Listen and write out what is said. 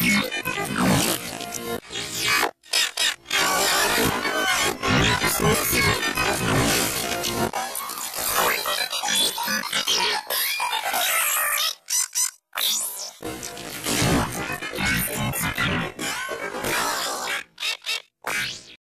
Yeah.